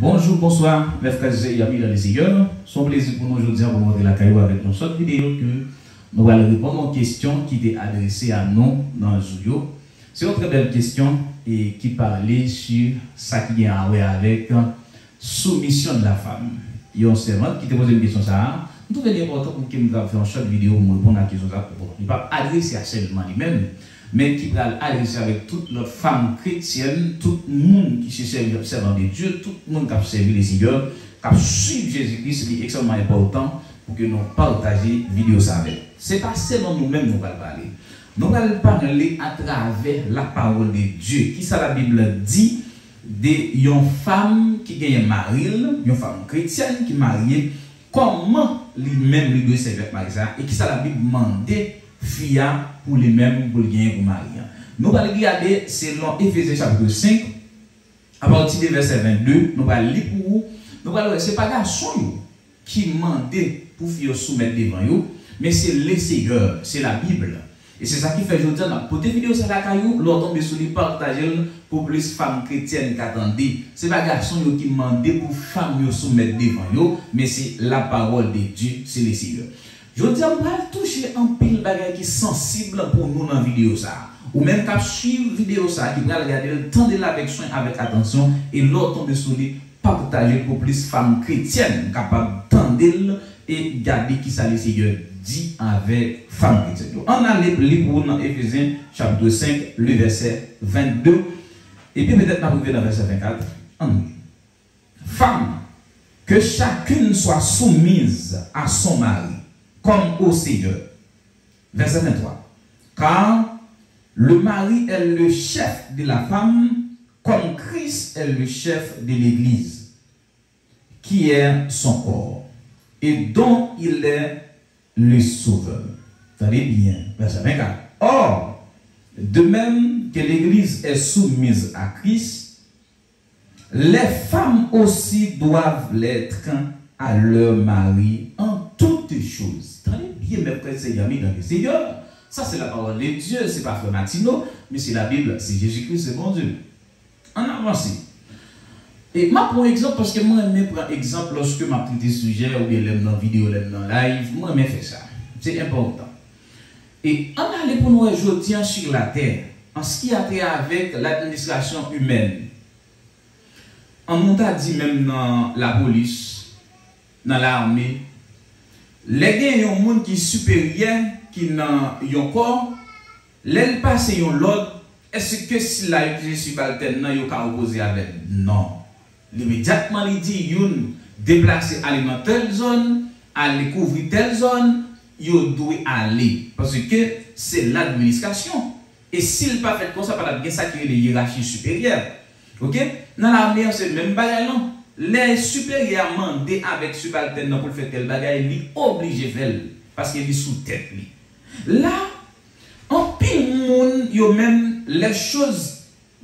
Bonjour, bonsoir, mes frères et amis dans les Seigneurs. C'est un plaisir pour nous aujourd'hui de montrer la caillou avec une sorte vidéo que nous allons répondre aux questions qui étaient adressées à nous dans le studio. C'est une très belle question et qui parlait sur ça qui est en avec soumission de la femme. Il y a un servant qui te pose une question ça. Nous trouvons important pour qu'il nous fasse une short vidéo pour répondre à la question ça. Il ne pas adresser à seulement lui-même mais qui va adresser avec toutes les femmes chrétiennes, tout le monde qui se servant de Dieu, tout le monde qui a servi les Seigneurs, qui a suivi Jésus-Christ, c'est extrêmement important pour que nous partagions vidéo avec. Ce n'est pas seulement nous-mêmes nous allons parler. Nous allons parler à travers la parole de Dieu. Qui ça la Bible dit? De une femme qui gagne mari, une femme chrétienne qui est mariée, comment lui-même lui doit servir ça et qui ça la Bible demandait fia pour les mêmes pour gagner pour marier. Nous allons regarder selon Ephésiens chapitre 5, à partir du verset 22, nous allons lire pour vous. Nous allons voir, ce n'est pas garçon qui demandait pour faire soumettre devant vous, mais c'est le Seigneur, c'est la Bible. Et c'est ça qui fait aujourd'hui, pour des vidéos sur la caillou, tombe sur les partager pour plus femmes chrétiennes qui attendent. Ce n'est pas garçon qui demandait pour femmes soumettre devant vous, mais c'est la parole de Dieu, c'est le Seigneur. Je dis, on va toucher un pile bagage qui est sensible pour nous dans la vidéo ça. Ou même quand suivre vidéo ça, qui va regarder, tendre la avec soin, avec attention, et l'autre tombe sur lui, partager pour plus femmes chrétiennes capables d'entendre et garder qui ça le Seigneur dit avec femmes chrétiennes. On a les pour dans Ephésiens chapitre 5, le verset 22. Et puis peut-être va dans le verset 24. Femme, que chacune soit soumise à son mari comme au Seigneur. Verset 23. Car le mari est le chef de la femme, comme Christ est le chef de l'Église, qui est son corps, et dont il est le sauveur. Tenez bien, verset 24. Or, de même que l'Église est soumise à Christ, les femmes aussi doivent l'être à leur mari toutes choses. Très bien, mes frères et amis dans le Seigneur. Ça, c'est la parole de Dieu, c'est pas Frère Martino, mais c'est la Bible, c'est Jésus-Christ, c'est mon Dieu. On avance. Et moi, pour exemple, parce que moi, je prends exemple lorsque je pris des sujets, ou bien dans la vidéo, dans live, moi, je fais ça. C'est important. Et on allait pour nous aujourd'hui sur la terre, en ce qui a trait avec l'administration humaine. On nous a dit même dans la police, dans l'armée, Le gen yon moun ki superyen, ki nan yon kor, lèl pase yon lod, eske si la yon subalten nan yon ka opose avèl? Non. Imediatman li di yon deplase aliman tel zon, alè kouvri tel zon, yo dwe alè. Pase ke se l'administrasyon. E sil pa fèt kon sa, pa la gen sa ki yon hierarchi superyen. Ok? Nan la mè, se mèm bayalan. Non? Le superyar mande avèk subalten nan pou l fè tel bagay, li oblige vel, paske li sou tèt li. La, an pil moun yo men, le chòz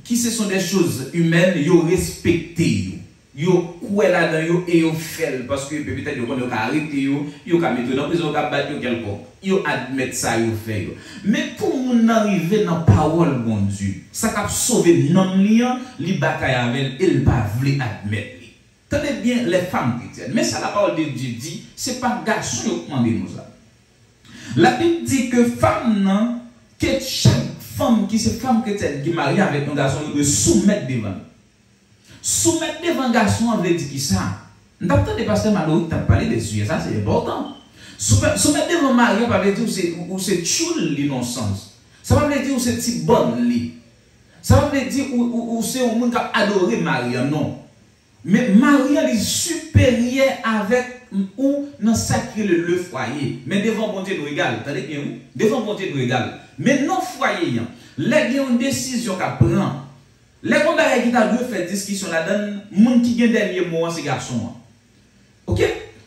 ki se son de chòz humèn, yo respekte yo. Yo kouè la dan yo, e yo fel, paske pe bitè yo kon yo ka arete yo, yo ka mette yo nan prizon, yo ka bat yo kelpon. Yo admèt sa yo fè yo. Men pou moun n'arive nan pawol bon du, sa kap sove nan li an, li batay avèl, el pa vle admèt li. Tenez bien les femmes chrétiennes. Mais ça, la parole de Dieu dit, ce n'est pas garçon qui demande nous ça. La Bible dit que femme, que chaque femme qui est femme chrétienne qui est mariée avec un garçon, doit soumettre devant. Soumettre devant garçon, on veut dire qui ça? Avons des pasteurs malheureux qui ont parlé de sujets, ça c'est important. Soumettre devant mari, on va dire que c'est choule l'innocence. Ça va dire que c'est petit bonne. Ça va dire que c'est un monde qui a adoré Marie, non. Men marye li superye avèk ou nan sakye le, le fwaye. Men devan bonte nou egal. Tade gen ou? Devan bonte nou egal. Men nan fwaye yan. Le gen yon desisyon ka pran. Le kon da regita dwe fè diskisyon la den, moun ki gen denye mou an se gason an. Ok?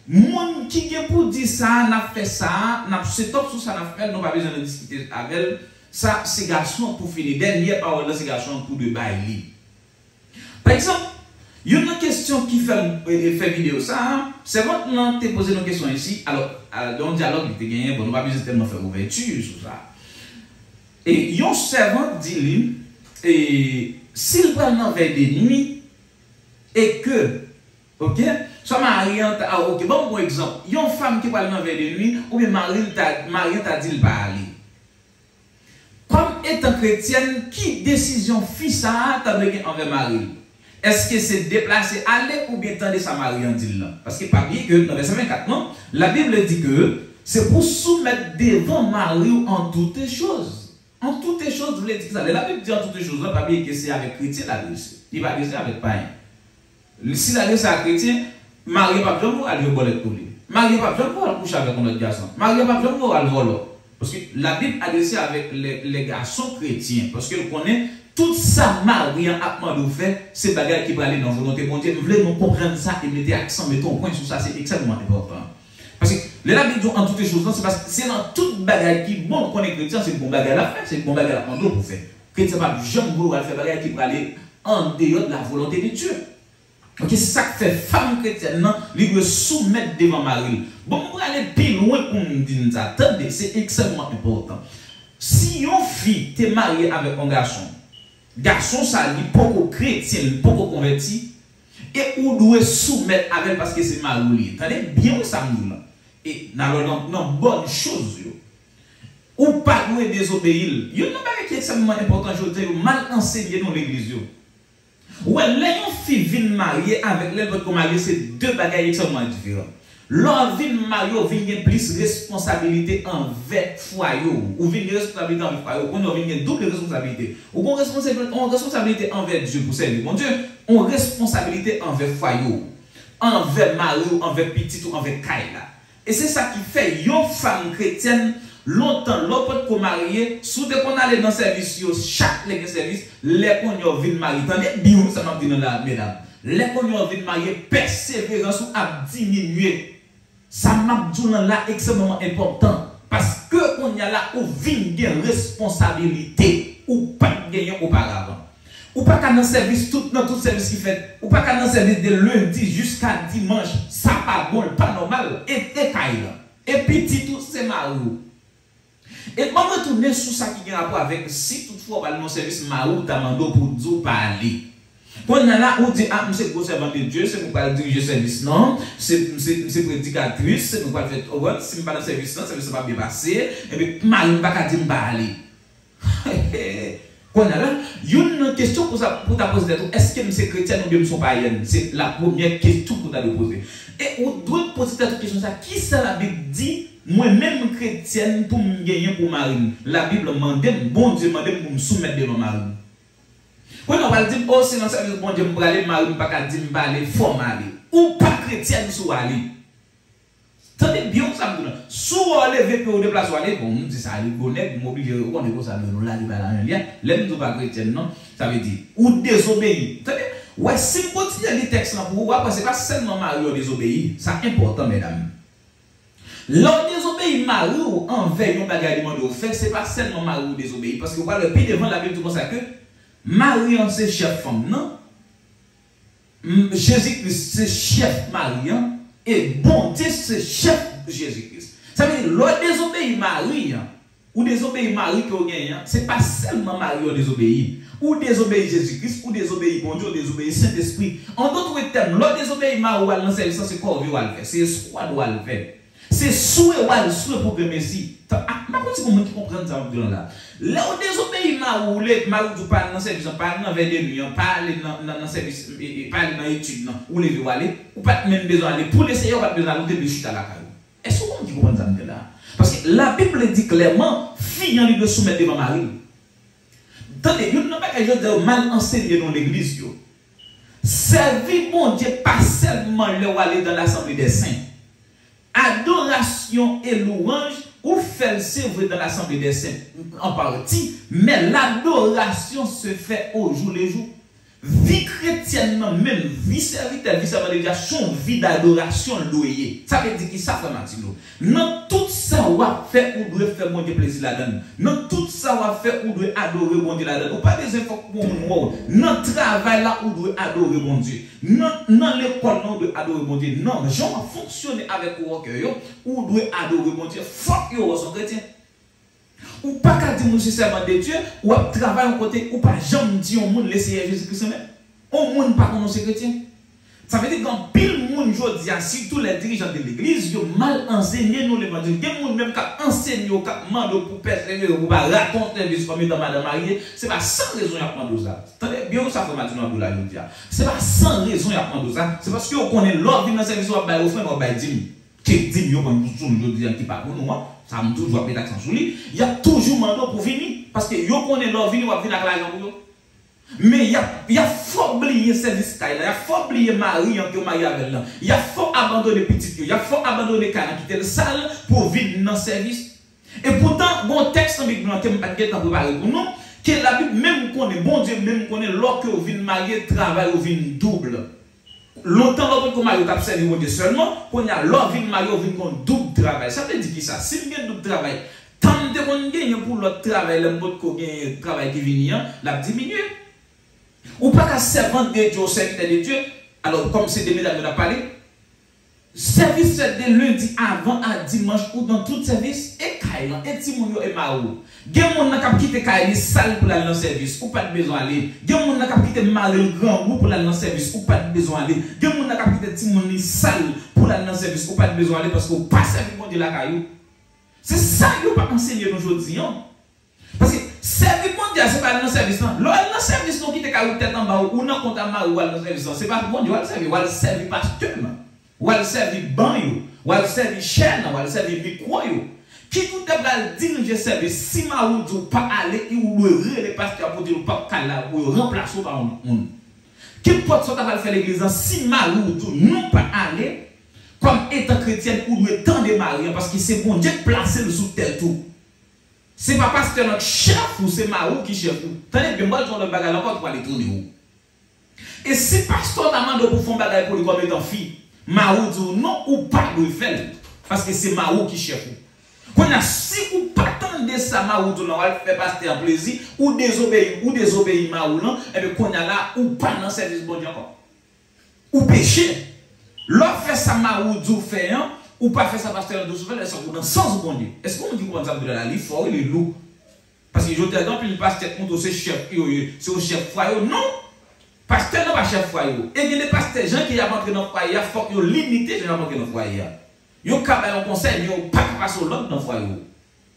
Moun ki gen pou di sa, nap fè sa, nap se top sou sa nap fè, nou pa bejan de diskite avèl. Sa se gason pou fini. Denye pa wè la se gason pou de bay li. Par exemple, Yon nan kestyon ki fè video sa, se vant nan te pose nan kestyon ensi, alò, don diyalog li te genyen, bon nou pa mizè telman fè ouvertu sou sa. E yon servant di li, e, sil pral nan vey de nwi, e ke, ok, sa so maryen ta, ah, ok, bon bon ekzamp, yon fam ki pral nan vey de nwi, ou be maryen ta, maryen ta di l pa ali. Kom etan kretyen, ki desisyon fi sa ta begen anve maryen? Est-ce que c'est déplacer aller ou bien tendre sa mari en dit là? Parce que pas bien que dans verset 24, non? La Bible dit que c'est pour soumettre devant mari en toutes choses. En toutes choses, vous voulez dire ça? La Bible dit en toutes choses, pas bien que c'est avec chrétien la réussite. Il va dire avec païen. Si la c'est à chrétien, Marie pas besoin pour aller bolet pour lui. Marie pas besoin aller coucher avec un autre garçon. Marie pas besoin aller voler. Parce que la Bible a avec les, les, garçons chrétiens. Parce qu'elle connaît tout ça, Marie a demandé fait, c'est bagarre qui va aller dans la volonté voulez nous comprendre ça et mettre accent, mettons point sur ça, c'est extrêmement important. Parce que la Bible en toutes les choses, c'est parce que c'est dans toute bagarre qui, bon, qu'on est chrétien, c'est une bonne bagarre à faire, c'est une bonne bagarre à prendre pour faire. Chrétien pas jamais vouloir faire bagarre qui va aller en dehors de la volonté de Dieu. Ok, c'est ça que fait femme chrétienne, non, doit soumettre devant Marie. Bon, pour aller plus loin pour nous dire attendez, c'est extrêmement important. Si une fille est mariée avec un garçon, garçon ça dit pas chrétien, pas converti, et ou doit soumettre avec parce que c'est Marie. Attendez bien ça nous là. Et dans non bonne chose Ou pas doit désobéir. Il y a une chose qui est extrêmement important, dire, mal enseigné dans l'église. Ouais, les filles viennent marier avec les autres mariés, c'est deux bagages extrêmement différents. Lò vin maryo vin gen plis responsabilite anve fwa yo. Ou vin gen responsabilite anve fwa yo. Kon yo vin gen double responsabilite. Ou kon responsabilite anve Diyo pou sèli. Bon Diyo, on responsabilite anve fwa yo. Anve maryo, anve pitit ou anve kaila. E se sa ki fe yon fam kretyen lontan lò pot ko marye. Sou de kon ale nan servis yo, chak le gen servis, le kon yo vin marye. Tande biyon sa map di nan la, menam. Le kon yo vin marye, perseverans ou ap diminuye. Sa mabdou nan la eksemenman important. Paske on ya la ou vin gen responsabilite ou pat genyen oparavan. Ou pa ka nan servis tout nan tout servis ki fet. Ou pa ka nan servis de lundi jusqu'a dimanche. Sa pa bon, pa normal. E te kay la. E piti tout se marou. E mwen mwen toune sou sa ki gen rapor avek si tout fwa wale nan servis marou tamando pou dzo pa li. Pon nan la ou di, ah, mse gwo servante Diyo, se mwen pal dirije servis nan, mse predikatris, se mwen pal fet orot, se mwen pal oh, servis nan, se mwen se pa bebase, ebe, mal mwen baka di mba ale. Pon nan la, yon nan kestyon pou ta pose deto, eske mse kretyen ou bien mson payen? Se la pwemye kestyon pou ta de pose. E ou dwe pose deto kestyon sa, ki sa la bib di, mwen men kretyen pou mwen genyen pou marim? La bib le mandem, bon di mandem pou msoumet de lo marim. Wè nan wale di, o se nan servis bon diyo mbra li, mari mpa ka di mba li, foma li. Ou pa kretyen sou wali. Tande byon sa mdou nan. Sou wale ve pe ou de plas wale, bon mdi sa li bonet, mbobili yo, kon de kon sa menon la li ba la nan liya, lem mdou pa kretyen nan, sa ve di, ou dezobeyi. Tande, wè si mkoti jan li tekst nan pou wap, se pa selman mari yo dezobeyi, sa important mèdame. Lò désobéi marou anvey yon bagay di man do fè, se pa selman marou désobéi, paske wale pi devan la Bib tout kon sa ke, Maryan se chef fom nan, Jezikris se chef Maryan, e bonte se chef Jezikris. Sa meni, lò dezobeyi Maryan, ou dezobeyi Maryan ki ou genyan, se pa selman Maryan dezobeyi. Ou dezobeyi Jezikris, bon ou dezobeyi Bondi, ou dezobeyi Saint-Esprit. An dotre tem, lò dezobeyi Maryan, nan se lisan se korvi walve, se eskwad walve. C'est souhait ou souhait pour que Messie. Ah, ma contre, comment qui comprennent ça là. Là, on désobéit ma ou les ma ou pas dans service, pas dans vers des nuits, pas dans dans service, pas dans étude, ou les veut aller, ou pas même besoin aller pour l'essayer, ou pas besoin d'aller de chute à la caille. Est-ce que vous comprenez ça là? Parce que la Bible dit clairement, fille en de soumettre devant Marie. Il n'y a pas quelque chose de mal enseigné dans l'église. Servir mon Dieu pas seulement le aller dans l'assemblée des saints adoration et louange, ou fait vrai dans l'assemblée des saints en partie, mais l'adoration se fait au jour le jour. Vi kretyenman men, vi servitel, vi servilizasyon, vi d'adorasyon loye. Sa pe di ki sa fè mati nou. Nan tout sa wap fè ou dwe fè moun de plezi la den. Nan tout sa wap fè ou dwe adore moun de la den. Ou pa de zè fòk moun moun. Nan travay la ou dwe adore moun de. Nan l'ekol nan ou dwe adore moun de. Nan, joun fonksyonè avèk ou wòkè yo, ou dwe adore moun de. Fòk yo wò son kretyen. Ou pa ka di moun se servan de Diyo, ou ap travay an kote, ou pa jom di yon moun leseye Jésus-Christ semen. Ou moun pa konon se kretien. Sa ve di kan pil moun jodi an, si tou le dirijan de l'Eglise, yo mal ensegne nou le mandil. Gen moun menm ka ensegne yo, ka mando pou persenye, ou pa rakonte le vispame dan madan mariye, se pa san rezon yon pwando za. Tande, biyo ou sa fwe mati nou an do la yon diya. Se pa san rezon yon pwando za, se paske yo konen lor di nan servisyon ap bay ou fwen ou bay di mi. Qui dit, on va dire, qui pour nous, ça m'a toujours appelé l'accent sur lui. Il y a toujours mandat pour venir. Parce que yo connaît l'ordre, on va venir avec l'argent pour. Mais il y a, y a faut oublier service il y a faut oublier Marie en que Marie avec là. Il y a faut abandonner petit il y a faut abandonner Kana qui était salle pour vivre dans le service. Et pourtant, bon texte en Bible, on pas de préparé pour nous, que la Bible même connaît, bon Dieu même connaît, lorsque vous venez marier, travail, vous venez double. Longtemps, vous mariez, vous avez servi Dieu seulement, y a l'autre venez marier, vous venez double travail. Ça veut dire qui ça? Si avez double travail, tant de qu'on gagne pour l'autre travail, le mot de travail qui vient, la diminuer. Ou pas qu'à servante de Dieu serviteur de Dieu. Alors, comme c'est des mesdames on a parlé, service de lundi avant à dimanche ou dans tout service, Kailan, et Timounio et Maou. Gen moun n'a pas quitté Kailan salle pour aller dans service, ou pas de besoin d'aller. Gen moun n'a pas quitté Marie grand ou pour aller dans service, ou pas de besoin d'aller. Gen moun n'a pas quitté Timouni salle pour aller dans service, ou mon Dieu la caillou. C'est ça que pas enseigné aujourd'hui. Hein? Parce que service mondial, ce n'est pas dans le service. Là, dans le service, qui te caillou tête en bas, ou bas, ou ou ou ou servir banc, ou servir chaîne, ou servir micro. Qui vous devrait diriger service si ma ou dit pas aller, ou le pasteur pour dire pas cala, ou remplacer par un monde. Qui peut être faire l'église si ma ou dit non pas aller, comme étant chrétien, ou doit tant de marier, parce que c'est bon Dieu placer le sous tel tout. Ce n'est pas parce que notre chef ou c'est Marou qui chef ou. Tenez bien, moi, je vais bagage encore pour aller tourner où. Et si pasteur t'a demandé pour faire un bagage pour lui comme étant fille, Marou dit non ou pas de faire. Parce que c'est Marou qui chef ou. Quand si ou pas de ça, Marou dit non, on fait pasteur plaisir, ou désobéir, ou désobéir Marou non, et bien quand y a là, ou pas dans le service bon Dieu encore. Ou péché. L'autre fait ça, Marou dit fait, hein, ou pas faire ça pasteur de souffle, est-ce qu'on dans sens bon Dieu. Est-ce qu'on dit qu'on ça de la livre fort, il est lourd. Parce que je te dis, le pasteur compte c'est chef, c'est au chef foyer. Non! Pasteur n'est pas chef foyer. Et il y a des pasteurs, gens qui ont entré dans le foyer, il faut limiter les gens qui ont entré Ils ont un conseil, n'ont pas passer l'autre dans le foyer.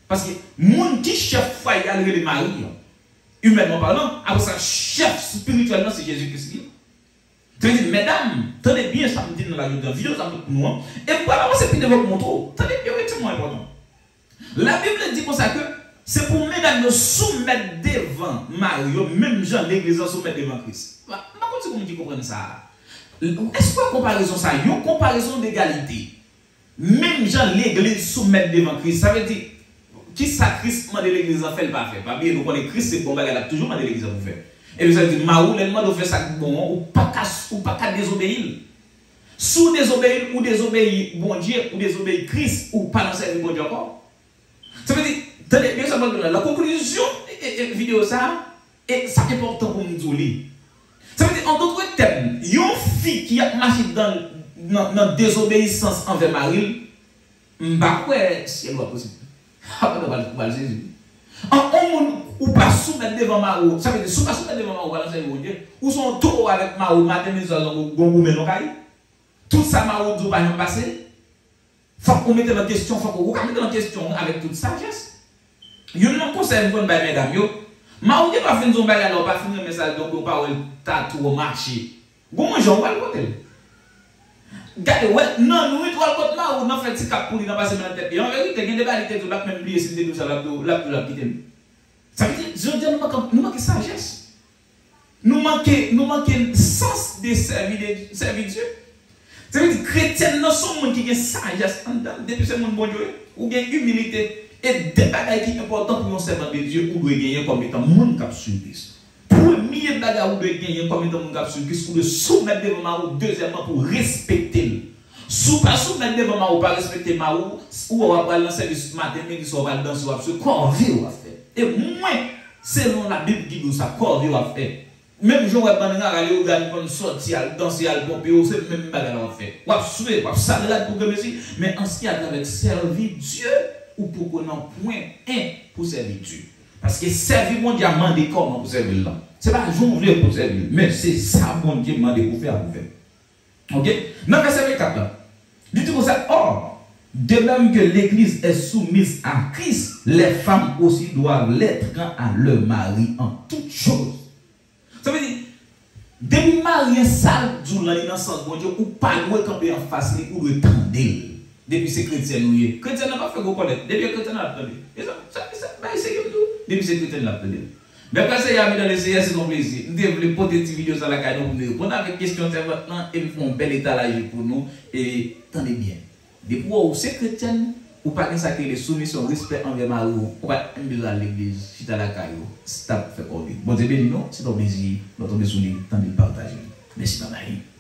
Parce que mon qui chef foyer, il est mari. Humainement parlant, après ça, chef spirituellement, c'est Jésus-Christ. Dis, mesdames, tenez bien ça me dit dans la vidéo, ça me nous. Et voilà, c'est plus de votre montre. Bien, c'est important. La Bible dit pour ça que c'est pour mesdames de soumettre devant Mario, même Jean, l'église soumettre devant Christ. Je ne sais pas comprendre ça. Est-ce que comparaison ça? Une comparaison d'égalité. Même Jean, l'église soumettre devant Christ. Ça veut dire, qui ça Christ de l'église en fait pas faire Pas bien, nous connaissons Christ, c'est bon, il a toujours demandé l'église à faire. Et vous avez dit, Maou, les de faire ça bon, ou pas qu'à désobéir. Sous désobéir ou désobéir bon Dieu, ou désobéir Christ, ou pas dans cette bon Dieu encore. Ça veut dire, tenez bien ça, la conclusion et, vidéo ça, et ça est important pour nous dire. Ça veut dire, en d'autres termes, une fille qui a marché dans, dans désobéissance envers Marie, bah ouais, c'est possible. Ah, on va le Jésus. En on ou pas soumettre devant Mao, ça veut dire, si pas soumettre devant Mao, voilà, c'est Dieu. Ou son tour avec Mao, matin, midi, soir, gongo, mais non, Tout ça, Mao, dit pas passer. Faut qu'on mette en question, faut qu'on mette en question avec toute sagesse. Il y a un conseil pour mesdames, yo. Mao, dit pas finir son bagage, pas finir un message, donc, on parle, tatou au marché. Comment j'en vois le côté? Gade, wè, nan nou it wal kot la ou nan fèk si kap pou li nan basè men an tèt. E an verite, gen de ba li tèt ou lak men bliye sin de nou sa lak do, lak do lak gite mi. Sa mi di, zon diyan nou manke sajes. Nou manke, nou manke sas de servi de, servi de Diyo. Sa mi di, kretyen nan son moun ki gen sajes an dan, depi se moun bon diyo, ou gen humilite, et de bagay ki important pou yon servan de Diyo, ou gen yon kom etan moun kap sou Kristo. Premier bagage, ou doit gagner comme étant monde qui ou de soumettre devant ou deuxièmement pour respecter. Sous pas soumettre devant ma ou pas respecter ma ou, ou on va le matin, on on on va faire. Et moi, selon la Bible qui dit ça, quoi va faire. Même on va aller au sortir, danser, à pomper, même bagarre à faire. On va on va pour que. Mais en ce qui a avec servir Dieu, ou pour qu'on ait point un pour servir. Parce que servir mon Dieu a demandé comment pour servir là. Ce n'est pas jour pour servir, mais c'est ça mon Dieu a demandé pour faire pour faire. Ok? Dans verset 24 là, dit ça, or, de même que l'Église est soumise à Christ, les femmes aussi doivent l'être à leur mari en toutes choses. Ça veut dire, depuis marié sale, jour là, dans sens bon Dieu, ou pas louer camper en face, ou le. Depuis ces chrétiens, nous y Chrétiens n'a pas fait connaît. Depuis les chrétiens n'a pas Et ça, ça, ça, c'est tout. Depuis chrétiens n'a pas mais quand c'est dans les CS, un plaisir. Nous développons des petites vidéos sur la caille, nous répondons avec questions maintenant et nous faisons un bel étalage pour nous. Et tenez bien. Depuis où c'est chrétien, ou pas ça que les soumissions, respect envers Marie, ou pas un à l'église, tu la caille, stop, fait quoi. Bon, c'est béni, non? C'est un plaisir. Notre besoin, tendez partager. Merci, Marie.